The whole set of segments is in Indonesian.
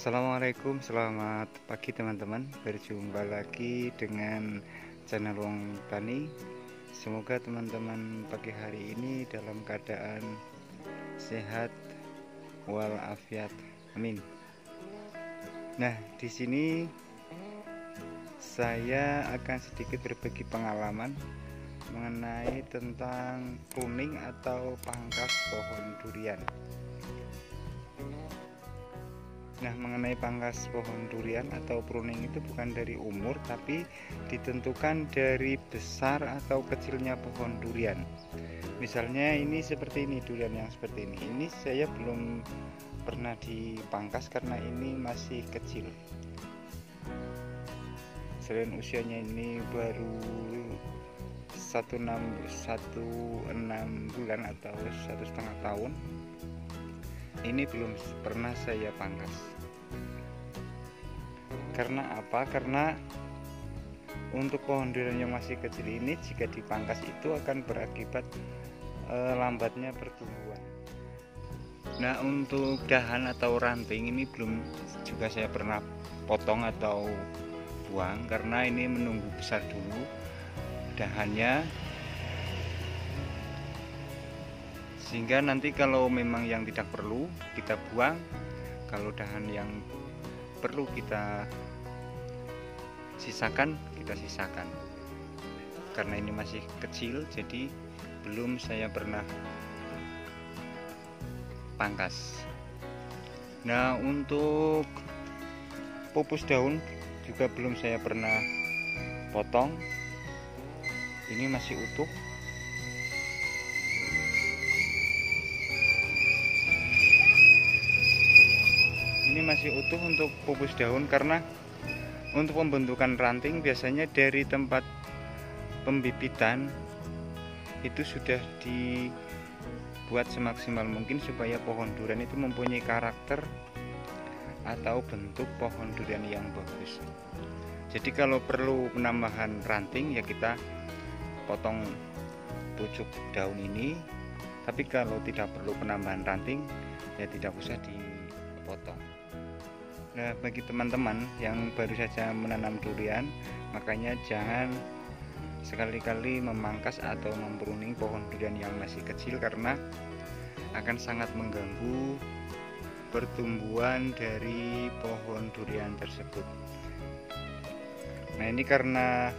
Assalamualaikum, selamat pagi teman-teman. Berjumpa lagi dengan channel Wong Tani Semoga teman-teman pagi hari ini dalam keadaan sehat walafiat. Amin. Nah, di sini saya akan sedikit berbagi pengalaman mengenai tentang pruning atau pangkas pohon durian Nah, mengenai pangkas pohon durian atau pruning itu bukan dari umur, tapi ditentukan dari besar atau kecilnya pohon durian. Misalnya ini seperti ini durian yang seperti ini. Ini saya belum pernah dipangkas karena ini masih kecil. Selain usianya ini baru satu enam satu enam bulan atau satu setengah tahun ini belum pernah saya pangkas. Karena apa? Karena untuk pohon durian yang masih kecil ini jika dipangkas itu akan berakibat e, lambatnya pertumbuhan. Nah untuk dahan atau ranting ini belum juga saya pernah potong atau buang karena ini menunggu besar dulu dahannya sehingga nanti kalau memang yang tidak perlu kita buang. Kalau dahan yang perlu kita sisakan kita sisakan. Karena ini masih kecil jadi belum saya pernah pangkas. Nah untuk pupus daun juga belum saya pernah potong. Ini masih utuh masih utuh untuk pupus daun karena untuk pembentukan ranting biasanya dari tempat pembibitan itu sudah dibuat semaksimal mungkin supaya pohon durian itu mempunyai karakter atau bentuk pohon durian yang bagus. Jadi kalau perlu penambahan ranting ya kita potong pucuk daun ini. Tapi kalau tidak perlu penambahan ranting ya tidak usah dipotong Nah, bagi teman-teman yang baru saja menanam durian, makanya jangan sekali-kali memangkas atau mempruning pohon durian yang masih kecil karena akan sangat mengganggu pertumbuhan dari pohon durian tersebut. Nah, ini karena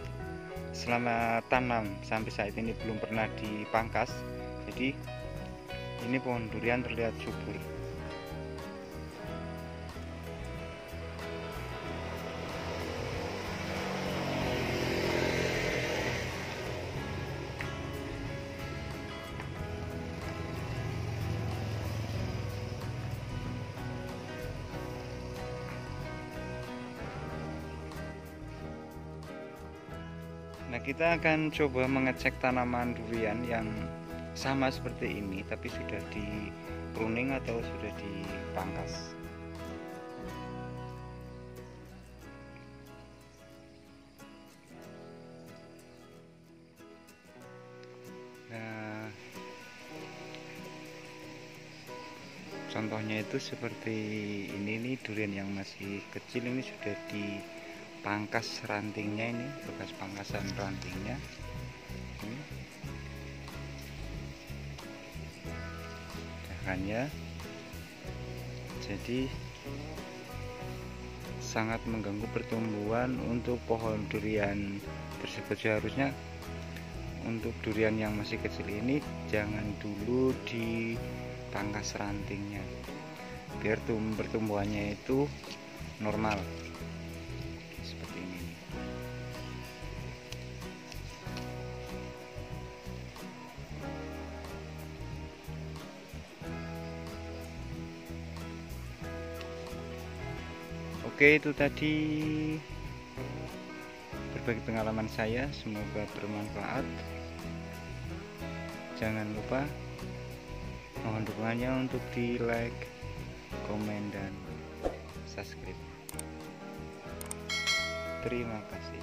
selama tanam sampai saat ini belum pernah dipangkas, jadi ini pohon durian terlihat subur. Nah, kita akan coba mengecek tanaman durian yang sama seperti ini, tapi sudah di pruning atau sudah dipangkas. Nah, contohnya itu seperti ini nih durian yang masih kecil ini sudah di pangkas rantingnya ini bekas pangkasan rantingnya. Ini. Dahannya. Jadi sangat mengganggu pertumbuhan untuk pohon durian tersebut. Seharusnya untuk durian yang masih kecil ini jangan dulu dipangkas rantingnya. Biar pertumbuhannya itu normal Oke itu tadi. Berbagi pengalaman saya semoga bermanfaat. Jangan lupa mohon dukungannya untuk di like komen dan subscribe. Terima kasih